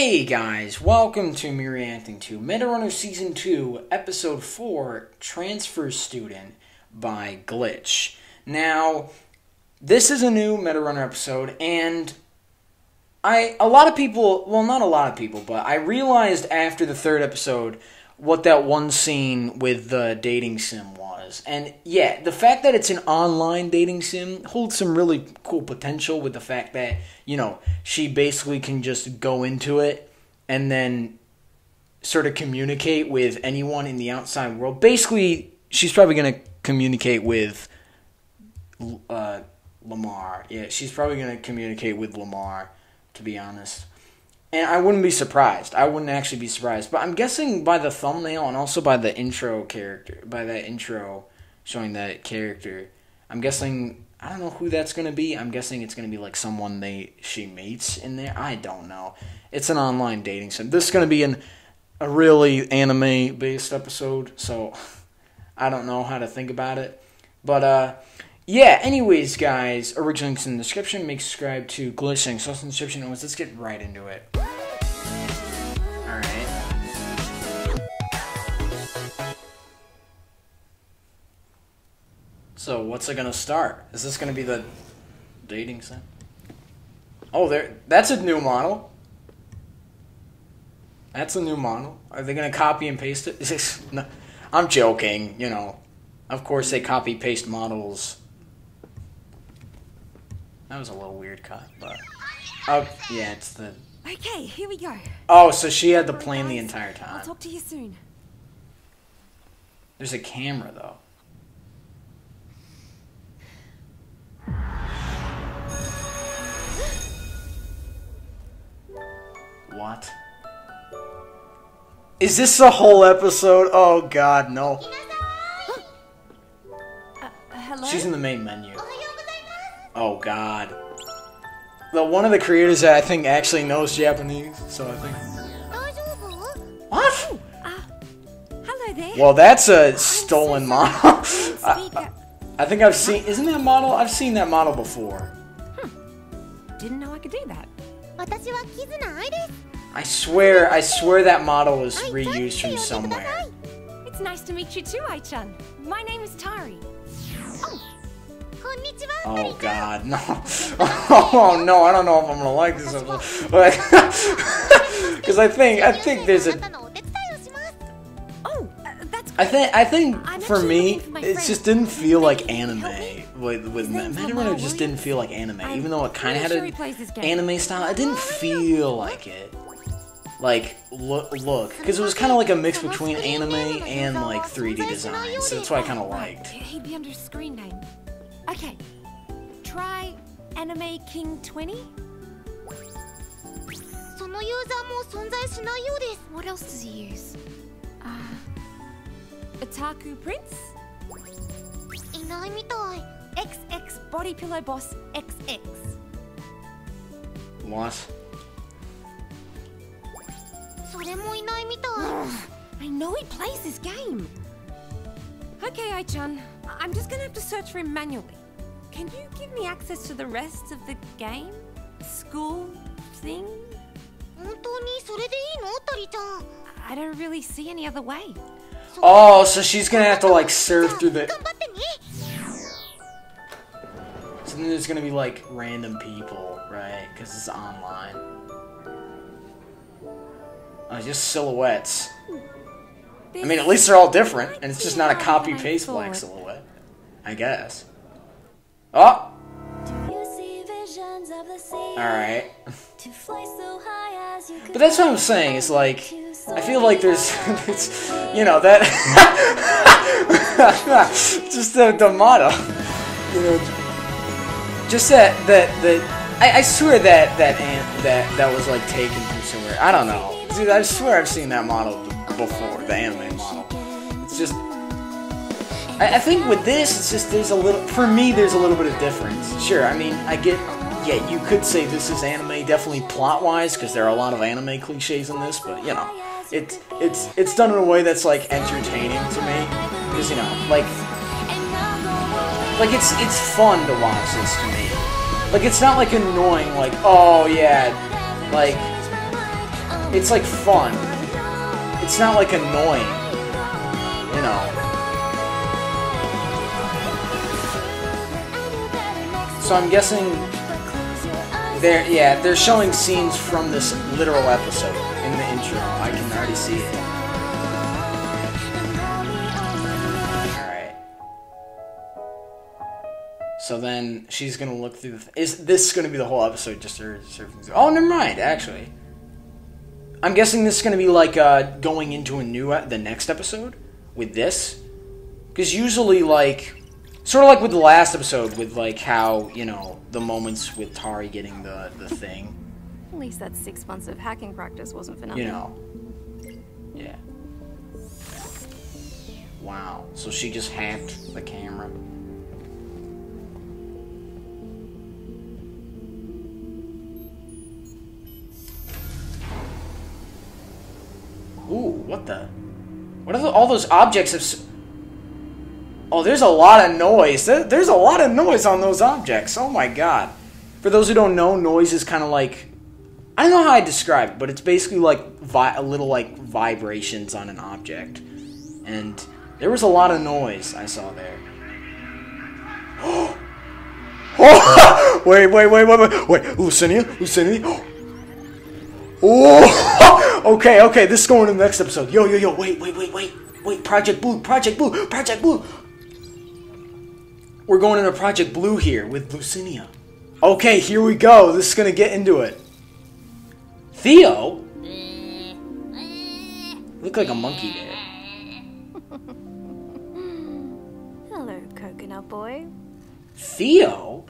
Hey guys, welcome to me reacting to Meta Runner Season 2, Episode 4, Transfer Student by Glitch. Now, this is a new Meta Runner episode, and I a lot of people, well not a lot of people, but I realized after the third episode what that one scene with the dating sim was. And yeah, the fact that it's an online dating sim holds some really cool potential with the fact that, you know, she basically can just go into it and then sort of communicate with anyone in the outside world. Basically, she's probably going to communicate with uh, Lamar. Yeah, she's probably going to communicate with Lamar, to be honest. And I wouldn't be surprised. I wouldn't actually be surprised. But I'm guessing by the thumbnail and also by the intro character, by that intro showing that character, I'm guessing I don't know who that's gonna be. I'm guessing it's gonna be like someone they she meets in there. I don't know. It's an online dating sim. This is gonna be an a really anime based episode, so I don't know how to think about it. But uh yeah, anyways, guys, original links in the description. Make subscribe to Glitching, so in description. Anyways, let's get right into it. Alright. So, what's it gonna start? Is this gonna be the dating sim? Oh, there. That's a new model. That's a new model. Are they gonna copy and paste it? no, I'm joking. You know, of course they copy paste models that was a little weird cut, but. Oh, yeah, it's the. Okay, here we go. Oh, so she had the plane the entire time. I'll talk to you soon. There's a camera, though. What? Is this a whole episode? Oh god, no. Uh, hello? She's in the main menu. Oh God. The one of the creators that I think actually knows Japanese, so I think. What? Uh, hello there. Well, that's a stolen model. I, I, think I've seen. Isn't that model? I've seen that model before. Hmm. Didn't know I could do that. I swear, I swear that model was reused from somewhere. It's nice to meet you too, Ai-chan. My name is Tari. Oh god, no. Oh no, I don't know if I'm gonna like this episode. But because I think I think there's a Oh, uh, that's I think I think for me it just didn't feel like anime with with Meta Runner just didn't feel like anime even though it kind of had an anime style it didn't feel like it. Like look look because it was kind of like a mix between anime and like 3D design so that's why I kind of liked he'd be under screen name Okay, try Anime King 20? What else does he use? Uh, Otaku Prince? XX Body Pillow Boss XX. What? I know he plays this game. Okay, Ai-chan. I'm just gonna have to search for him manually. Can you give me access to the rest of the game? School thing? I don't really see any other way. Oh, so she's gonna have to like surf through the. So then there's gonna be like random people, right? Because it's online. Oh, just silhouettes. I mean, at least they're all different, and it's just not a copy paste blank silhouette. I guess. Oh! Alright. but that's what I'm saying, it's like, I feel like there's, it's, you know, that, just the, the motto, you know, just that, that, that, I, I swear that, that, that, that was like taken from somewhere, I don't know, dude, I swear I've seen that model before, the anime model, it's just, I, I think with this, it's just there's a little. For me, there's a little bit of difference. Sure, I mean, I get. Yeah, you could say this is anime, definitely plot-wise, because there are a lot of anime cliches in this. But you know, it's it's it's done in a way that's like entertaining to me, because you know, like like it's it's fun to watch this to me. Like it's not like annoying, like oh yeah, like it's like fun. It's not like annoying. You know. So I'm guessing they're yeah, they're showing scenes from this literal episode in the intro. I can already see it. Alright. So then she's gonna look through the is this gonna be the whole episode just her surfing through Oh never mind, actually. I'm guessing this is gonna be like uh going into a new the next episode with this. Because usually like sort of like with the last episode with like how, you know, the moments with Tari getting the, the thing. At least that six months of hacking practice wasn't for nothing. You know. Yeah. Wow. So she just hacked the camera. Ooh, what the? What are the, all those objects of... Oh, there's a lot of noise. There's a lot of noise on those objects. Oh my god. For those who don't know, noise is kind of like I don't know how I describe it, but it's basically like a little like vibrations on an object, and there was a lot of noise I saw there. oh, wait, wait, wait, wait, wait, wait, Lucinia, Lucinia. Oh, okay, okay, this is going to the next episode. Yo, yo, yo, wait, wait, wait, wait, wait, Project Blue, Project Blue, Project Blue. We're going into Project Blue here with Lucinia. Okay, here we go. This is gonna get into it. Theo? Look like a monkey there. Hello, coconut boy. Theo?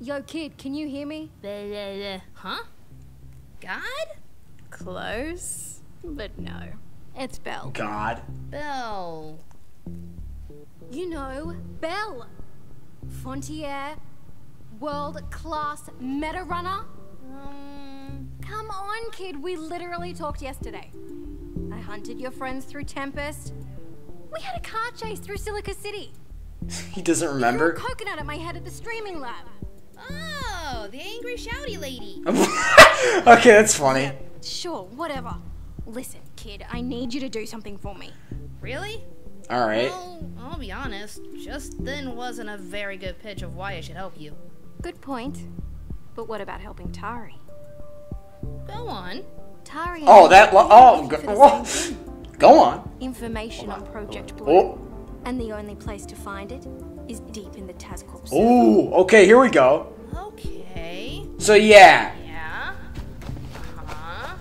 Yo, kid, can you hear me? Huh? God? Close, but no. It's Belle. God. Belle. You know, Belle. Frontier, world class meta runner. Um, Come on, kid, we literally talked yesterday. I hunted your friends through Tempest. We had a car chase through Silica City. He doesn't Threw a remember. coconut at my head at the streaming lab. oh, the angry shouty lady. okay, that's funny. Sure, whatever. Listen, kid, I need you to do something for me. Really? Alright. Well, I'll be honest. Just then wasn't a very good pitch of why I should help you. Good point. But what about helping Tari? Go on. Tari. Oh, I that. Lo- oh, go, for the whoa. same thing. go on. Information on Project Blue. Oh. And the only place to find it is deep in the TASCorp. server. Ooh, okay, here we go. Okay. So, yeah. Yeah. Uh-huh.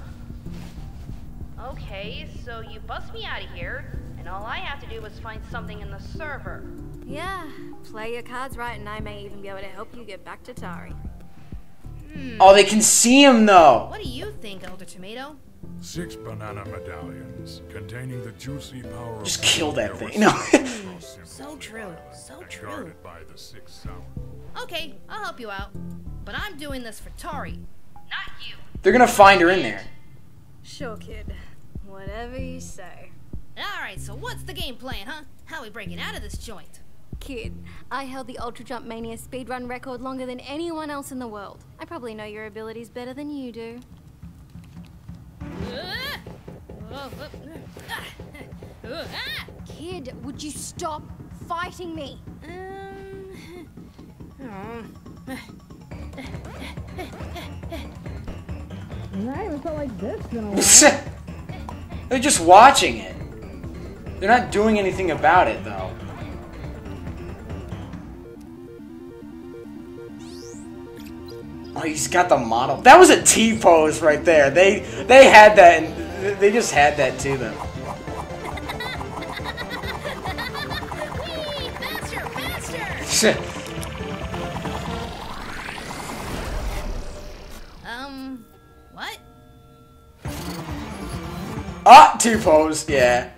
Okay, so you bust me out of here, and all I have to do is find something in the server. Yeah, play your cards right, and I may even be able to help you get back to Tari. Hmm. Oh, they can see him, though. What do you think, Elder Tomato? Six banana medallions containing the juicy power of. Just of kill that thing. No. Hmm. So true, so true. By the six sound. Okay, I'll help you out. But I'm doing this for Tari, not you. They're gonna find her in there. Sure, kid. Whatever you say. Alright, so what's the game plan, huh? How we breaking out of this joint? Kid, I held the Ultra Jump Mania speedrun record longer than anyone else in the world. I probably know your abilities better than you do. Kid, would you stop fighting me? Um, oh. They're just watching it. They're not doing anything about it, though. Oh, he's got the model. That was a T pose right there. They they had that. And they just had that to them. Whee! Faster, faster! Shit. Um, what? Ah, T pose. Yeah.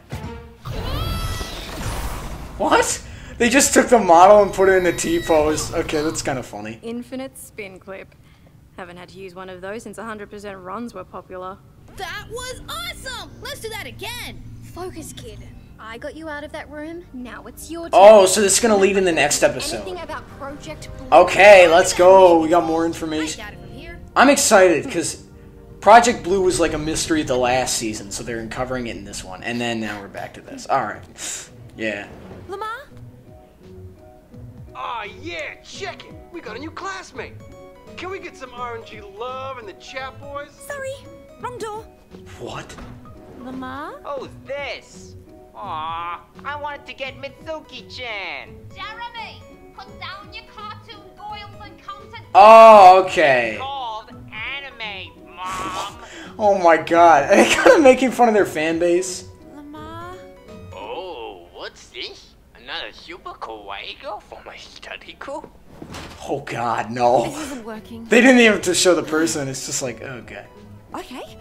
What? They just took the model and put it in a T pose. Okay, that's kind of funny. Infinite spin clip. Haven't had to use one of those since 100% runs were popular. That was awesome! Let's do that again! Focus, kid. I got you out of that room. Now it's your turn. Oh, so this is gonna lead in the next episode. Anything about Project Blue? Okay, let's go. We got more information. got it from here. I'm excited because Project Blue was like a mystery the last season, so they're uncovering it in this one, and then now we're back to this. All right, yeah. Lamar? Aw, yeah, check it. We got a new classmate. Can we get some RNG love in the chat, boys? Sorry, wrong door. What? Lamar? Oh, this. Aw, I wanted to get Mitsuki-chan. Jeremy, put down your cartoon goils and content. Oh, okay. Called anime, mom. Oh my god, are they kind of making fun of their fan base? Another super for my study group? Oh god, no. This isn't working. They didn't even have to show the person. It's just like, oh, okay. Okay.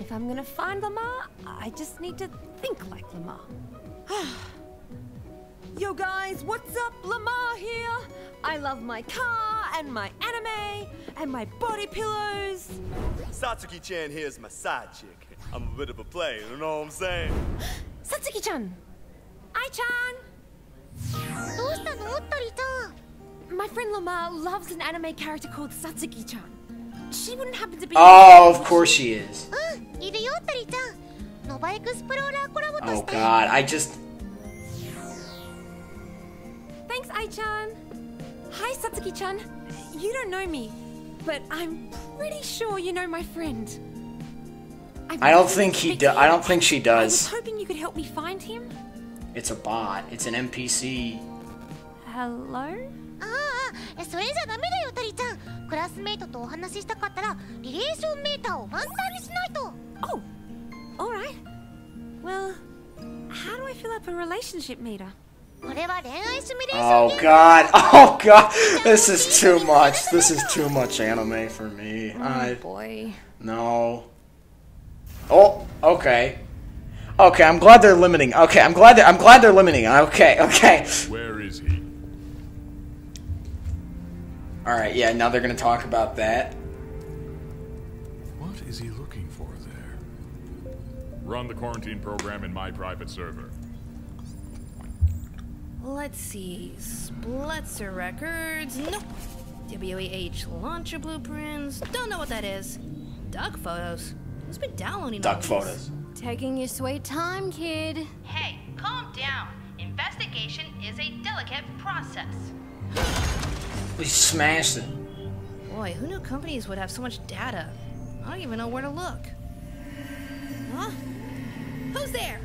If I'm gonna find Lamar, I just need to think like Lamar. Yo guys, what's up? Lamar here. I love my car and my anime and my body pillows. Satsuki-chan here's my side chick. I'm a bit of a player, you know what I'm saying? Satsuki-chan. Ai-chan. My friend Lamar loves an anime character called Satsuki-chan. She wouldn't happen to be. Oh, of course she is. Uh, oh God, I just. Thanks, Ai-chan. Hi, Satsuki-chan. You don't know me, but I'm pretty sure you know my friend. I, I don't think he does. I don't think she does. I was hoping you could help me find him. It's a bot. It's an NPC. Hello? ああそれじゃダメだよトリちゃんクラスメイトとお話ししたかったらリレーションメーターを満タンにしないと Oh, all right. Well, how do I fill up a relationship meter? これは恋愛シミュレーション Oh god. Oh god. This is too much. This is too much anime for me. I Boy. no. Oh, okay. Okay, I'm glad they're limiting. Okay, I'm glad they're, I'm glad they're limiting. Okay, okay. Where is he? All right, yeah, now they're going to talk about that. What is he looking for there? Run the quarantine program in my private server. Let's see. Splitzer Records. Nope. WEH launcher blueprints. Don't know what that is. Duck photos. Who's been downloading all Duck these? Photos. Taking your sweet time kid Hey, calm down. Investigation is a delicate process. We smashed it. Boy, who knew companies would have so much data? I don't even know where to look. Huh? Who's there?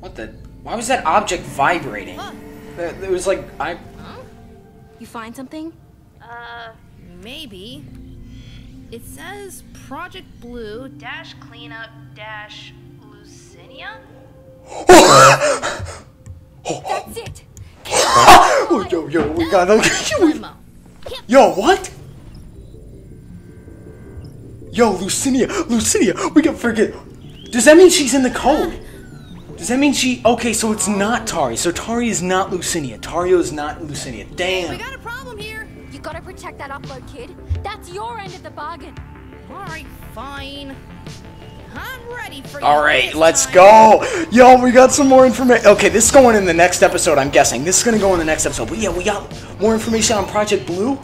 What the? Why was that object vibrating? Huh? It it was like I. Huh? You find something? Uh, Maybe. It says Project Blue. dash cleanup dash Lucinia? That's it. Oh, yo, yo, we got Limo. Yo, what? Yo, Lucinia, Lucinia, we can forget. Does that mean she's in the code? Does that mean she? Okay, so it's not Tari. So Tari is not Lucinia. Tario is not Lucinia. Damn. We Damn. got a problem here. You gotta protect that upload kid that's your end of the bargain Alright, fine. I'm ready for you. All right, let's time. go. Yo, we got some more information. Okay, this is going in the next episode. I'm guessing this is gonna go in the next episode. But yeah, we got more information on Project Blue.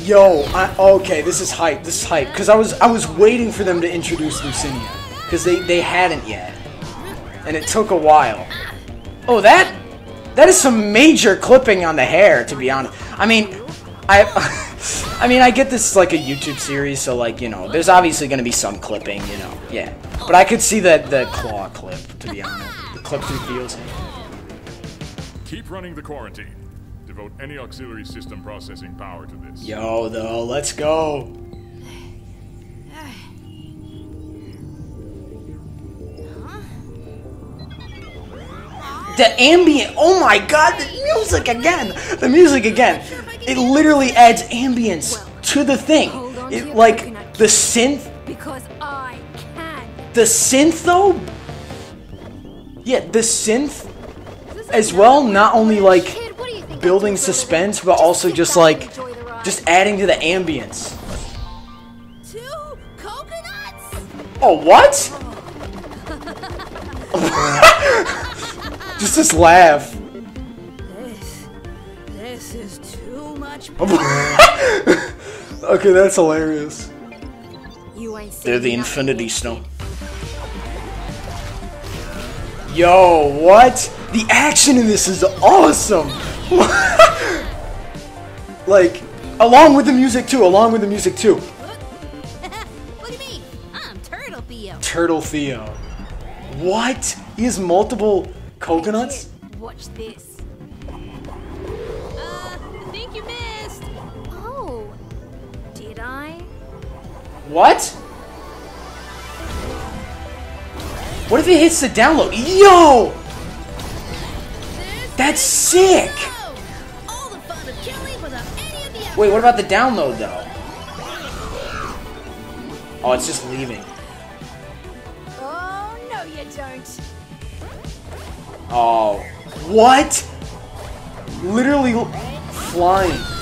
Yo, I, okay, this is hype. This is hype because I was I was waiting for them to introduce Lucinia because they they hadn't yet, and it took a while. Oh, that that is some major clipping on the hair. To be honest, I mean, I. I mean, I get this is like a YouTube series, so like you know, there's obviously gonna be some clipping, you know, yeah. But I could see that the claw clip, to be honest, the clip through feels. Keep running the quarantine. Devote any auxiliary system processing power to this. Yo, though, let's go. The ambient, oh my god, the music again! The music again! It literally adds ambience to the thing. Hold on to It, like, the synth, Because I can. the synth though? Yeah, the synth as well, not only like Kid, what do you think? building suspense, but also just like, enjoy the ride. just adding to the ambience. Two coconuts? Oh, what? Oh. Just this laugh. Okay, that's hilarious. You ain't They're the Infinity yet, Stone. Yo, what? The action in this is awesome. like, along with the music too. Along with the music too. Look at me. I'm Turtle Theo. Turtle Theo. What? He has multiple coconuts? Watch this. What? What if it hits the download? Yo! That's sick! All the fun of killing without any of the effort. Wait, what about the download though? Oh, it's just leaving. Oh, no, you don't. Oh. What? Literally flying.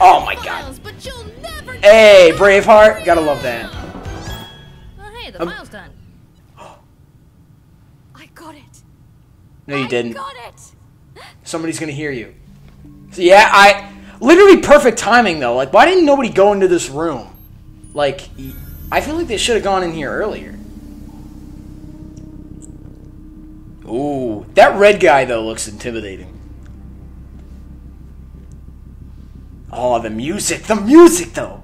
Oh my God. but you'll never. Hey, Braveheart! Gotta love that. Oh, hey, the Um, file's done. I got it. No, you I didn't. got it. Somebody's gonna hear you. So, yeah, I. Literally perfect timing though. Like, why didn't nobody go into this room? Like, I feel like they should have gone in here earlier. Ooh, that red guy though looks intimidating. Oh, the music, the music though,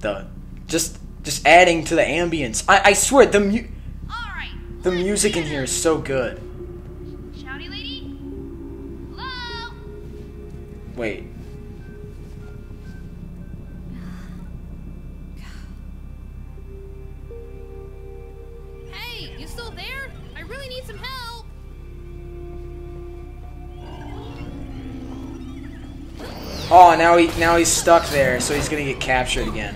the just just adding to the ambience. I, I swear the mu- the music in here is so good. Shouty lady? Hello? Wait, Oh, now he now he's stuck there, so he's gonna get captured again.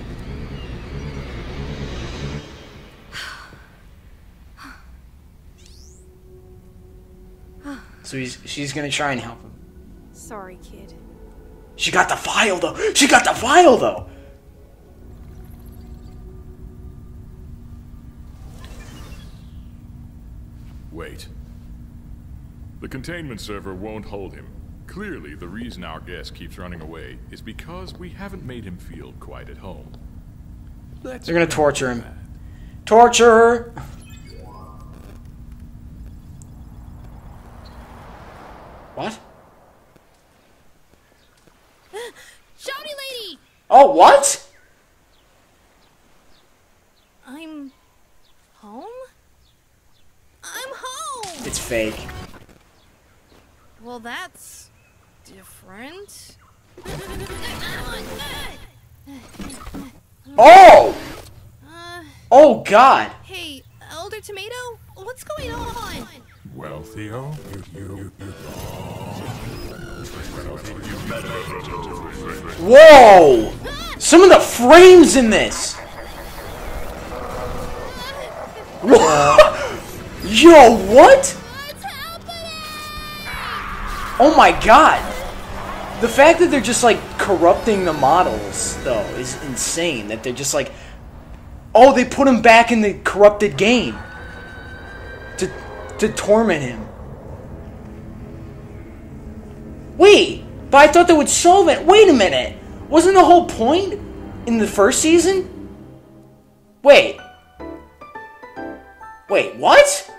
So he's she's gonna try and help him. Sorry, kid. She got the file though. She got the file though. Wait. The containment server won't hold him. Clearly, the reason our guest keeps running away is because we haven't made him feel quite at home. Let's They're gonna torture him. Torture. What? Shouty lady! Oh, what? I'm home? I'm home! It's fake. Well, that's different. Oh! Uh, Oh God! hey, Elder Tomato, what's going on? Well, Theo, you, you, you, Whoa! Some of the frames in this. Yo, what? What's happening? Oh my god. The fact that they're just like corrupting the models, though, is insane. That they're just like, oh, they put him back in the corrupted game to to torment him. Wait, but I thought that would solve it. Wait a minute, wasn't the whole point in the first season? Wait, wait, what?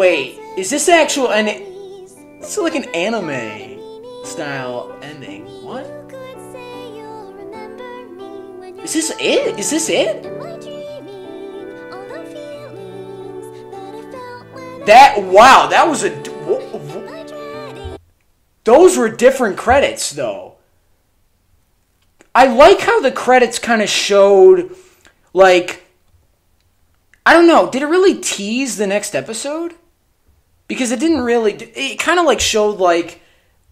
Wait, is this actual it, it's like an anime style ending? What? Is this it? Is this it? That wow, that was a those were different credits though. I like how the credits kind of showed like I don't know, did it really tease the next episode? Because it didn't really it kind of like showed like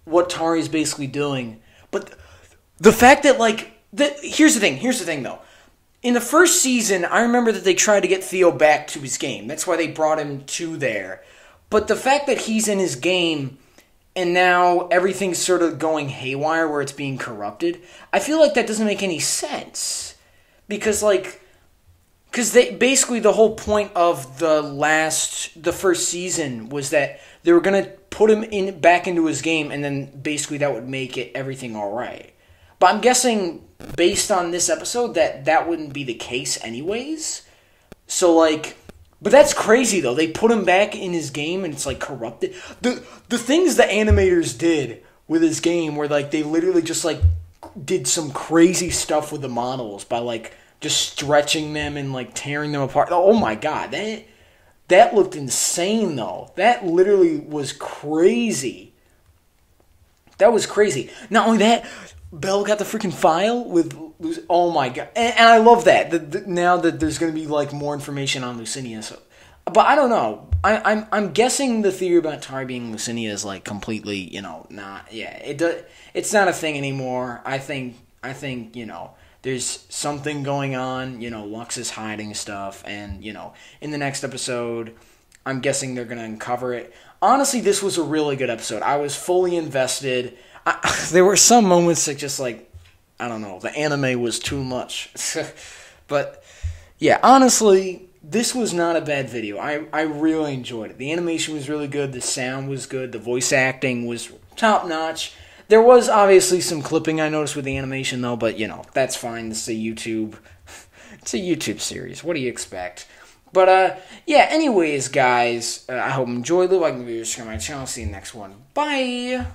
what Tari's basically doing. But the fact that like the here's the thing, here's the thing though. In the first season, I remember that they tried to get Theo back to his game. That's why they brought him to there. But the fact that he's in his game and now everything's sort of going haywire where it's being corrupted, I feel like that doesn't make any sense. Because like because they basically the whole point of the last the first season was that they were gonna put him in back into his game and then basically that would make it everything all right. But i'm guessing based on this episode that that wouldn't be the case anyways. So like but that's crazy though. They put him back in his game and it's like corrupted. The the things the animators did with his game where like they literally just like did some crazy stuff with the models by like just stretching them and like tearing them apart. Oh my god, that that looked insane though. That literally was crazy. That was crazy. Not only that, Belle got the freaking file with. Oh my god, and, and I love that. The, the, now that there's going to be like more information on Lucinia, so, but I don't know. I, I'm I'm guessing the theory about Tari being Lucinia is like completely, you know, not. Yeah, it does. It's not a thing anymore. I think. I think you know there's something going on. You know, Lux is hiding stuff, and you know, in the next episode, I'm guessing they're gonna uncover it. Honestly, this was a really good episode. I was fully invested. I, there were some moments that just like, I don't know, the anime was too much. but yeah, honestly, this was not a bad video. I, I really enjoyed it. The animation was really good. The sound was good. The voice acting was top notch. There was obviously some clipping I noticed with the animation though, but you know, that's fine. This is a YouTube it's a YouTube series. What do you expect? But uh yeah, anyways guys, uh, I hope you enjoyed. the like and subscribe to my channel. See you next one. Bye.